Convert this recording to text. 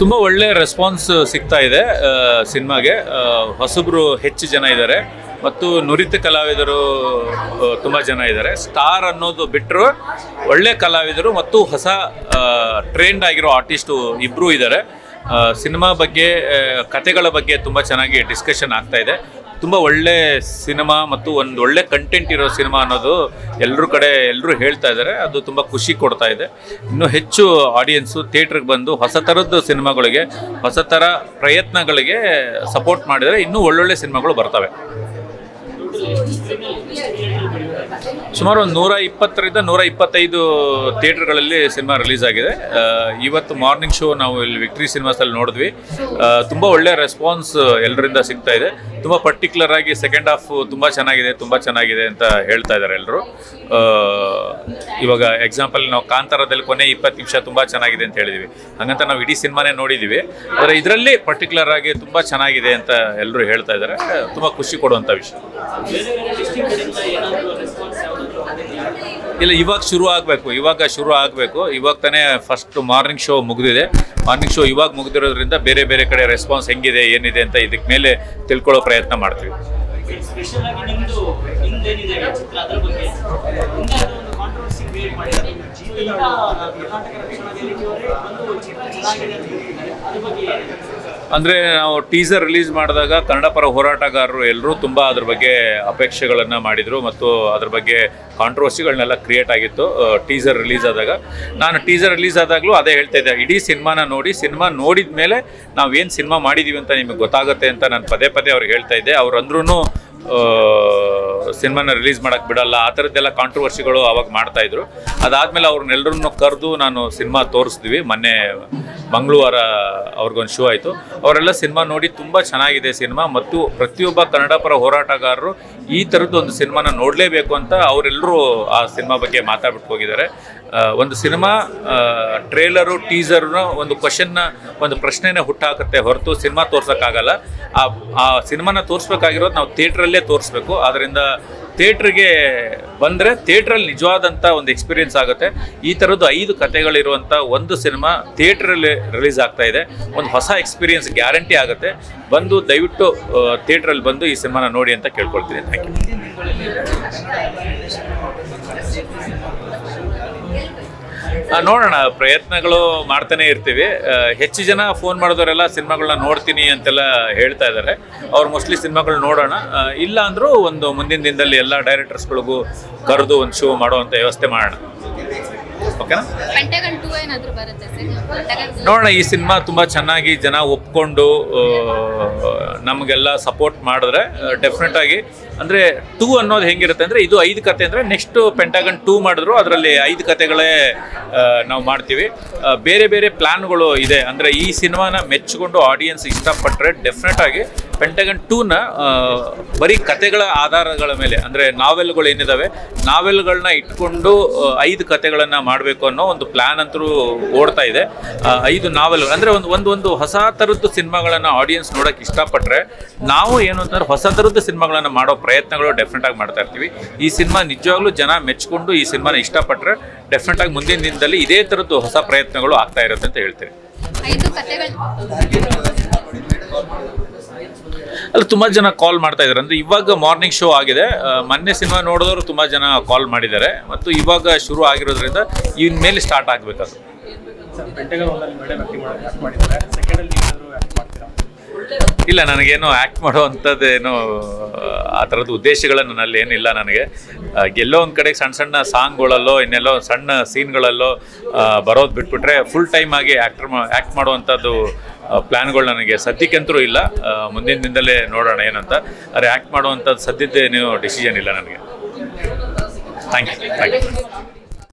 ತುಂಬ ಒಳ್ಳೆ ರೆಸ್ಪಾನ್ಸ್ ಸಿಗ್ತಾ ಇದೆ ಸಿನಿಮಾಗೆ. ಹೊಸಬ್ರು ಹೆಚ್ಚು ಜನ ಇದ್ದಾರೆ. ಮತ್ತು ನುರಿತ ಕಲಾವಿದರು ತುಂಬ ಜನ ಇದ್ದಾರೆ. ಸ್ಟಾರ್ ಅನ್ನೋದು ಬಿಟ್ಟರು ಒಳ್ಳೆ ಕಲಾವಿದರು ಮತ್ತು ಹೊಸ ಟ್ರೆಂಡ್ ಆಗಿರೋ ಆರ್ಟಿಸ್ಟು ಇಬ್ಬರೂ ಇದ್ದಾರೆ. ಸಿನಿಮಾ ಬಗ್ಗೆ ಕತೆಗಳ ಬಗ್ಗೆ ತುಂಬ ಚೆನ್ನಾಗಿ ಡಿಸ್ಕಷನ್ ಆಗ್ತಾ ಇದೆ. ತುಂಬ ಒಳ್ಳೆ ಸಿನಿಮಾ ಮತ್ತು ಒಂದು ಒಳ್ಳೆ ಕಂಟೆಂಟ್ ಇರೋ ಸಿನಿಮಾ ಅನ್ನೋದು ಎಲ್ಲರೂ ಕಡೆ ಎಲ್ಲರೂ ಹೇಳ್ತಾ ಇದ್ದಾರೆ ಅದು ತುಂಬ ಖುಷಿ ಕೊಡ್ತಾ ಇದೆ. ಇನ್ನೂ ಹೆಚ್ಚು ಆಡಿಯನ್ಸು ಥಿಯೇಟ್ರಿಗೆ ಬಂದು ಹೊಸ ಥರದ್ದು ಸಿನಿಮಾಗಳಿಗೆ, ಹೊಸ ಥರ ಪ್ರಯತ್ನಗಳಿಗೆ ಸಪೋರ್ಟ್ ಮಾಡಿದರೆ ಇನ್ನೂ ಒಳ್ಳೊಳ್ಳೆ ಸಿನಿಮಾಗಳು ಬರ್ತವೆ. ಸುಮಾರು ಒಂದು ನೂರ ಇಪ್ಪತ್ತರಿಂದ ನೂರ ಇಪ್ಪತ್ತೈದು ಥಿಯೇಟ್ರ್ಗಳಲ್ಲಿ ಸಿನಿಮಾ ರಿಲೀಸ್ ಆಗಿದೆ. ಇವತ್ತು ಮಾರ್ನಿಂಗ್ ಶೋ ನಾವು ಇಲ್ಲಿ ವಿಕ್ಟ್ರಿ ಸಿನಿಮಾಸಲ್ಲಿ ನೋಡಿದ್ವಿ. ತುಂಬ ಒಳ್ಳೆ ರೆಸ್ಪಾನ್ಸ್ ಎಲ್ಲರಿಂದ ಸಿಗ್ತಾ ಇದೆ. ತುಂಬ ಪರ್ಟಿಕ್ಯುಲರ್ ಆಗಿ ಸೆಕೆಂಡ್ ಹಾಫ್ ತುಂಬ ಚೆನ್ನಾಗಿದೆ ತುಂಬ ಚೆನ್ನಾಗಿದೆ ಅಂತ ಹೇಳ್ತಾ ಇದ್ದಾರೆ ಎಲ್ಲರೂ ಇವಾಗ ಎಕ್ಸಾಂಪಲ್ ನಾವು ಕಾಂತಾರದಲ್ಲಿ ಕೊನೆ ಇಪ್ಪತ್ತು ನಿಮಿಷ ತುಂಬ ಚೆನ್ನಾಗಿದೆ ಅಂತ ಹೇಳಿದ್ವಿ. ಹಂಗಂತ ನಾವು ಇಡೀ ಸಿನಿಮಾನೇ ನೋಡಿದ್ದೀವಿ ಆದರೆ ಇದರಲ್ಲಿ ಪರ್ಟಿಕ್ಯುಲರ್ ಆಗಿ ತುಂಬ ಚೆನ್ನಾಗಿದೆ ಅಂತ ಎಲ್ಲರೂ ಹೇಳ್ತಾ ಇದ್ದಾರೆ. ತುಂಬ ಖುಷಿ ಕೊಡುವಂಥ ವಿಷಯ. ಇಲ್ಲ, ಇವಾಗ ಶುರು ಆಗಬೇಕು, ಇವಾಗ ಶುರು ಆಗಬೇಕು. ಇವಾಗ ತಾನೇ ಫಸ್ಟ್ ಮಾರ್ನಿಂಗ್ ಶೋ ಮುಗಿದಿದೆ. ಮಾರ್ನಿಂಗ್ ಶೋ ಇವಾಗ ಮುಗಿದಿರೋದ್ರಿಂದ ಬೇರೆ ಬೇರೆ ಕಡೆ ರೆಸ್ಪಾನ್ಸ್ ಹೆಂಗಿದೆ, ಏನಿದೆ ಅಂತ ಇದಕ್ಕೆ ಮೇಲೆ ತಿಳ್ಕೊಳ್ಳೋ ಪ್ರಯತ್ನ ಮಾಡ್ತೀವಿ. ಕರ್ನಾಟಕ ರಕ್ಷಣಾ ವೇದಿಕೆಯವರೇ ಒಂದು ಚಿತ್ರ ಚೆನ್ನಾಗಿದೆ ಅಂತ ಹೇಳಿದ್ದಾರೆ. ಅದ್ರ ಬಗ್ಗೆ ಅಂದರೆ ನಾವು ಟೀಸರ್ ರಿಲೀಸ್ ಮಾಡಿದಾಗ ಕನ್ನಡ ಪರ ಹೋರಾಟಗಾರರು ಎಲ್ಲರೂ ತುಂಬ ಅದ್ರ ಬಗ್ಗೆ ಅಪೇಕ್ಷೆಗಳನ್ನು ಮಾಡಿದರು ಮತ್ತು ಅದ್ರ ಬಗ್ಗೆ ಕಾಂಟ್ರವರ್ಸಿಗಳನ್ನೆಲ್ಲ ಕ್ರಿಯೇಟ್ ಆಗಿತ್ತು ಟೀಸರ್ ರಿಲೀಸ್ ಆದಾಗ. ನಾನು ಟೀಸರ್ ರಿಲೀಸ್ ಆದಾಗಲೂ ಅದೇ ಹೇಳ್ತಾ ಇದ್ದೆ, ಇಡೀ ಸಿನಿಮಾನ ನೋಡಿ, ಸಿನಿಮಾ ನೋಡಿದ ಮೇಲೆ ನಾವೇನು ಸಿನಿಮಾ ಮಾಡಿದ್ದೀವಿ ಅಂತ ನಿಮಗೆ ಗೊತ್ತಾಗುತ್ತೆ ಅಂತ ನಾನು ಪದೇ ಪದೇ ಅವ್ರಿಗೆ ಹೇಳ್ತಾ ಇದ್ದೆ. ಅವ್ರು ಸಿನಿಮಾನ ರಿಲೀಸ್ ಮಾಡೋಕ್ಕೆ ಬಿಡಲ್ಲ, ಆ ಥರದ್ದೆಲ್ಲ ಕಾಂಟ್ರವರ್ಸಿಗಳು ಅವಾಗ ಮಾಡ್ತಾಯಿದ್ರು ಅದಾದಮೇಲೆ ಅವ್ರನ್ನೆಲ್ಲರನ್ನು ಕರೆದು ನಾನು ಸಿನಿಮಾ ತೋರಿಸಿದ್ವಿ ಮೊನ್ನೆ ಮಂಗಳವಾರ ಅವ್ರಿಗೊಂದು ಶೋ ಆಯಿತು. ಅವರೆಲ್ಲ ಸಿನಿಮಾ ನೋಡಿ ತುಂಬ ಚೆನ್ನಾಗಿದೆ ಸಿನಿಮಾ ಮತ್ತು ಪ್ರತಿಯೊಬ್ಬ ಕನ್ನಡ ಪರ ಹೋರಾಟಗಾರರು ಈ ಥರದ್ದು ಒಂದು ಸಿನಿಮಾನ ನೋಡಲೇಬೇಕು ಅಂತ ಅವರೆಲ್ಲರೂ ಆ ಸಿನಿಮಾ ಬಗ್ಗೆ ಮಾತಾಡ್ಬಿಟ್ಟು ಹೋಗಿದ್ದಾರೆ. ಒಂದು ಸಿನಿಮಾ ಟ್ರೇಲರು, ಟೀಸರ್ನ ಒಂದು ಕ್ವಶನ್ನ ಒಂದು ಪ್ರಶ್ನೆನೇ ಹುಟ್ಟಾಕತ್ತೆ ಹೊರತು ಸಿನಿಮಾ ತೋರ್ಸೋಕ್ಕಾಗಲ್ಲ. ಆ ಆ ಸಿನಿಮಾನ ತೋರಿಸ್ಬೇಕಾಗಿರೋದು ನಾವು ಥಿಯೇಟ್ರಲ್ಲೇ ತೋರಿಸ್ಬೇಕು. ಆದ್ದರಿಂದ ಥಿಯೇಟ್ರಿಗೆ ಬಂದರೆ ಥಿಯೇಟ್ರಲ್ಲಿ ನಿಜವಾದಂಥ ಒಂದು ಎಕ್ಸ್ಪೀರಿಯನ್ಸ್ ಆಗುತ್ತೆ. ಈ ಥರದ್ದು ಐದು ಕತೆಗಳಿರುವಂಥ ಒಂದು ಸಿನಿಮಾ ಥಿಯೇಟ್ರಲ್ಲಿ ರಿಲೀಸ್ ಆಗ್ತಾ ಇದೆ. ಒಂದು ಹೊಸ ಎಕ್ಸ್ಪೀರಿಯನ್ಸ್ ಗ್ಯಾರಂಟಿ ಆಗುತ್ತೆ. ಬಂದು ದಯವಿಟ್ಟು ಥಿಯೇಟ್ರಲ್ಲಿ ಬಂದು ಈ ಸಿನಿಮಾನ ನೋಡಿ ಅಂತ ಕೇಳ್ಕೊಳ್ತೀನಿ. Thank you. ನೋಡೋಣ, ಪ್ರಯತ್ನಗಳು ಮಾಡ್ತಾನೆ ಇರ್ತೀವಿ. ಹೆಚ್ಚು ಜನ ಫೋನ್ ಮಾಡಿದವರೆಲ್ಲ ಸಿನಿಮಾಗಳನ್ನ ನೋಡ್ತೀನಿ ಅಂತೆಲ್ಲ ಹೇಳ್ತಾ ಇದ್ದಾರೆ ಅವ್ರು ಮೋಸ್ಟ್ಲಿ ಸಿನಿಮಾಗಳು ನೋಡೋಣ. ಇಲ್ಲ ಅಂದರೂ ಒಂದು ಮುಂದಿನ ದಿನದಲ್ಲಿ ಎಲ್ಲ ಡೈರೆಕ್ಟರ್ಸ್ಗಳಿಗೂ ಕರೆದು ಒಂದು ಶೋ ಮಾಡುವಂಥ ವ್ಯವಸ್ಥೆ ಮಾಡೋಣ. ಓಕೆನಾ ನೋಡೋಣ ಈ ಸಿನಿಮಾ ತುಂಬ ಚೆನ್ನಾಗಿ ಜನ ಒಪ್ಕೊಂಡು ನಮಗೆಲ್ಲ ಸಪೋರ್ಟ್ ಮಾಡಿದ್ರೆ ಡೆಫಿನೆಟ್ ಆಗಿ. ಅಂದರೆ ಟೂ ಅನ್ನೋದು ಹೆಂಗಿರುತ್ತೆ ಅಂದರೆ ಇದು ಐದು ಕತೆ ಅಂದರೆ ನೆಕ್ಸ್ಟ್ ಪೆಂಟಾಗನ್ ಟೂ ಮಾಡಿದ್ರು ಅದರಲ್ಲಿ ಐದು ಕತೆಗಳೇ ನಾವು ಮಾಡ್ತೀವಿ. ಬೇರೆ ಬೇರೆ ಪ್ಲ್ಯಾನ್ಗಳು ಇದೆ. ಅಂದರೆ ಈ ಸಿನಿಮಾನ ಮೆಚ್ಚಿಕೊಂಡು ಆಡಿಯನ್ಸ್ ಇಷ್ಟಪಟ್ಟರೆ ಡೆಫಿನೆಟ್ ಆಗಿ ಪೆಂಟಗನ್ ಟೂನ ಬರೀ ಕತೆಗಳ ಆಧಾರಗಳ ಮೇಲೆ ಅಂದರೆ ನಾವೆಲ್ಗಳು ಏನಿದಾವೆ ನಾವೆಲ್ಗಳನ್ನ ಇಟ್ಕೊಂಡು ಐದು ಕತೆಗಳನ್ನು ಮಾಡಬೇಕು. ಅನ್ನೋ ಒಂದು ಪ್ಲಾನ್ ಅಂತರೂ ಓಡ್ತಾ ಇದೆ. ಐದು ನಾವೆಲ್ ಅಂದರೆ ಒಂದು ಒಂದು ಒಂದು ಹೊಸ ಥರದ್ದು ಸಿನಿಮಾಗಳನ್ನು ಆಡಿಯನ್ಸ್ ನೋಡೋಕೆ ಇಷ್ಟಪಟ್ಟರೆ ನಾವು ಏನು ಅಂತಂದ್ರೆ ಹೊಸ ಥರದ್ದು ಸಿನಿಮಾಗಳನ್ನು ಮಾಡೋ ಪ್ರಯತ್ನಗಳು ಡೆಫಿನೆಟ್ ಆಗಿ ಮಾಡ್ತಾ ಇರ್ತೀವಿ. ಈ ಸಿನಿಮಾ ನಿಜವಾಗ್ಲೂ ಜನ ಮೆಚ್ಕೊಂಡು ಈ ಸಿನಿಮಾನ ಇಷ್ಟಪಟ್ಟರೆ ಡೆಫಿನೆಟ್ ಆಗಿ ಮುಂದಿನ ದಿನದಲ್ಲಿ ಇದೇ ಥರದ್ದು ಹೊಸ ಪ್ರಯತ್ನಗಳು ಆಗ್ತಾ ಇರುತ್ತೆ ಅಂತ ಹೇಳ್ತೀವಿ ಅಲ್ಲಿ ತುಂಬ ಜನ ಕಾಲ್ ಮಾಡ್ತಾ ಇದ್ದಾರೆ. ಅಂದರೆ ಇವಾಗ ಮಾರ್ನಿಂಗ್ ಶೋ ಆಗಿದೆ. ಮೊನ್ನೆ ಸಿನಿಮಾ ನೋಡಿದವರು ತುಂಬ ಜನ ಕಾಲ್ ಮಾಡಿದ್ದಾರೆ. ಮತ್ತು ಇವಾಗ ಶುರು ಆಗಿರೋದ್ರಿಂದ ಇನ್ ಮೇಲೆ ಸ್ಟಾರ್ಟ್ ಆಗಬೇಕದು. ಮಾಡಿ ಇಲ್ಲ, ನನಗೇನು ಆ್ಯಕ್ಟ್ ಮಾಡುವಂಥದ್ದೇನು, ಆ ಥರದ ಉದ್ದೇಶಗಳು ನನ್ನಲ್ಲಿ ಏನಿಲ್ಲ ನನಗೆ. ಎಲ್ಲೋ ಒಂದು ಕಡೆಗೆ ಸಣ್ಣ ಸಣ್ಣ ಸಾಂಗ್ಗಳಲ್ಲೋ ಇನ್ನೆಲ್ಲೋ ಸಣ್ಣ ಸೀನ್ಗಳಲ್ಲೋ ಬರೋದು ಬಿಟ್ಬಿಟ್ರೆ ಫುಲ್ ಟೈಮ್ ಆಗಿ ಆ್ಯಕ್ಟರ್ ಆ್ಯಕ್ಟ್ ಮಾಡುವಂಥದ್ದು ಪ್ಲ್ಯಾನ್ಗಳು ನನಗೆ ಸದ್ಯಕ್ಕಂತೂ ಇಲ್ಲ. ಮುಂದಿನ ದಿನದಲ್ಲೇ ನೋಡೋಣ ಏನಂತ. ಆದರೆ ಆ್ಯಕ್ಟ್ ಮಾಡುವಂಥದ್ದು ಸದ್ಯದ್ದೇನು ಡಿಸಿಷನ್ ಇಲ್ಲ ನನಗೆ. Thank you thank you